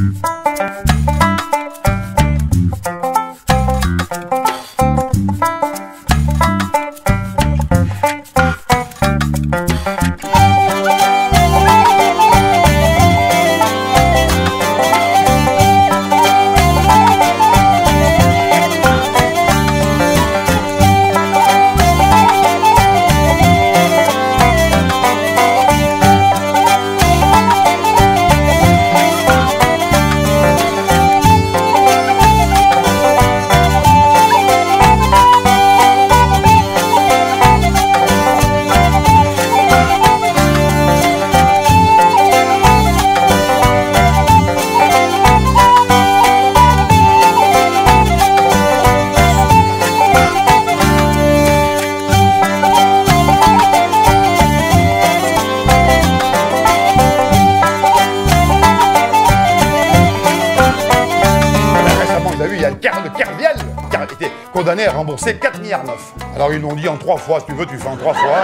Mm-hmm. Ker- Kerviel, Ker- était condamné à rembourser 4 milliards 9. Alors ils l'ont dit en trois fois, tu veux, tu fais en trois fois.